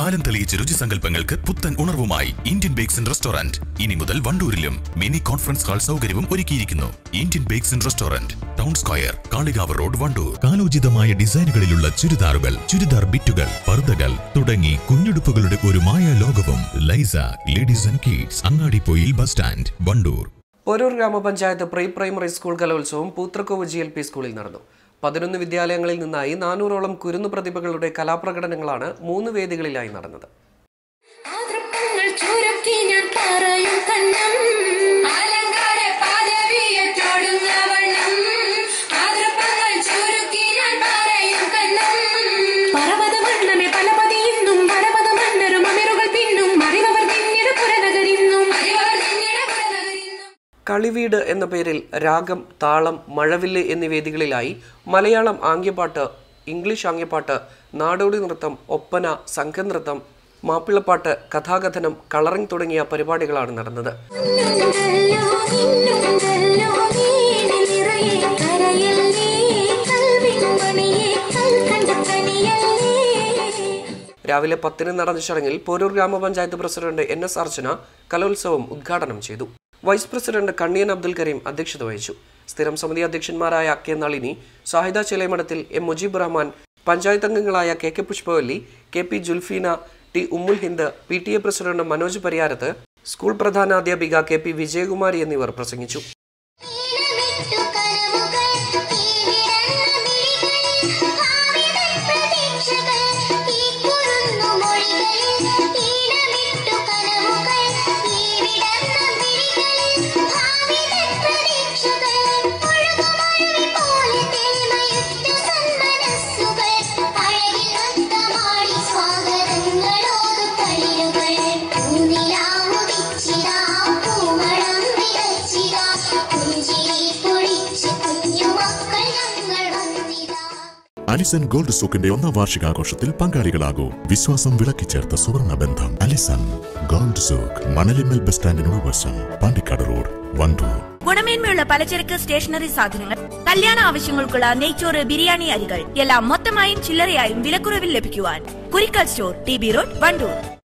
കാലം തെളിയിച്ച രുചി രുചിസങ്കല്പങ്ങൾക്ക് പുത്തൻ ഉണർവുമായി ഇന്ത്യൻ ബേക്സ് ആൻഡ് റെസ്റ്റോറന്റ് ഇനി മുതൽ വണ്ടൂരിലും മിനി കോൺഫറൻസ് ഹാൾ സൗകര്യവും ഒരുക്കിയിരിക്കുന്നു. Indian bakes and restaurant town square Kalikavu road Wandoor. കാലോചിതമായ ഡിസൈനുകളിലുള്ള ചുരിദാറുകൾ ചുരിദാർ ബിറ്റുകൾ പർദ്ദകൾ തുടങ്ങി കുഞ്ഞുടുപ്പുകളുടെ ഒരു മായ ലോകവും Laiza ladies and kids Angadippoyil bus stand Wandoor. Poroor ഗ്രാമപഞ്ചായത്ത് പ്രീ പ്രൈമറി സ്കൂൾ കലോത്സവം പൂത്രക്കോവ് ജി എൽ പി സ്കൂളിൽ നടന്നു. പതിനൊന്ന് വിദ്യാലയങ്ങളിൽ നിന്നായി നാനൂറോളം കുരുന്നു പ്രതിഭകളുടെ കലാപ്രകടനങ്ങളാണ് മൂന്ന് വേദികളിലായി നടന്നത്. കളിവീട് എന്ന പേരിൽ രാഗം താളം മഴവില്ല് എന്നീ വേദികളിലായി മലയാളം ആംഗ്യപാട്ട് ഇംഗ്ലീഷ് ആംഗ്യപാട്ട് നാടോടി നൃത്തം ഒപ്പന സംഘനൃത്തം മാപ്പിളപ്പാട്ട് കഥാകഥനം കളറിംഗ് തുടങ്ങിയ പരിപാടികളാണ് നടന്നത്. രാവിലെ പത്തിന് നടന്ന ചടങ്ങിൽ പോരൂർ ഗ്രാമപഞ്ചായത്ത് പ്രസിഡന്റ് എൻ എസ് അർച്ചന കലോത്സവം ഉദ്ഘാടനം ചെയ്തു. വൈസ് പ്രസിഡന്റ് കണ്ണിയൻ അബ്ദുൽ കരീം അധ്യക്ഷത വഹിച്ചു. സ്ഥിരം സമിതി അധ്യക്ഷന്മാരായ കെ നളിനി സാഹിദ ചിലയമഠത്തിൽ എം മുജീബ് റഹ്മാൻ പഞ്ചായത്ത് അംഗങ്ങളായ K K Pushpavalli K P Julfeena T Ummul Hind P T A president Manoj Pariyarath school പ്രധാനാധ്യാപിക K P Vijayakumari എന്നിവർ പ്രസംഗിച്ചു. അലിസൺ ഗോൾഡ് സൂക്കിന്റെ ഒന്നാം വാർഷികാഘോഷത്തിൽ പങ്കാളികളാകൂ. വിശ്വാസം വിളക്കിച്ചേർത്ത സുവർണ ബന്ധം. Alison gold souk Manalimal bus സ്റ്റാൻഡിനോട് വശം പാണ്ടിക്കാട് റോഡ് വണ്ടൂർ. ഗുണമേന്മയുള്ള പലചരക്ക് സ്റ്റേഷനറി സാധനങ്ങൾ കല്യാണ ആവശ്യങ്ങൾക്കുള്ള നെയ്ച്ചോറ് ബിരിയാണി അരികൾ എല്ലാം മൊത്തമായും ചില്ലറയായും വിലക്കുറവിൽ ലഭിക്കുവാൻ. Kurikkal store T B road Wandoor.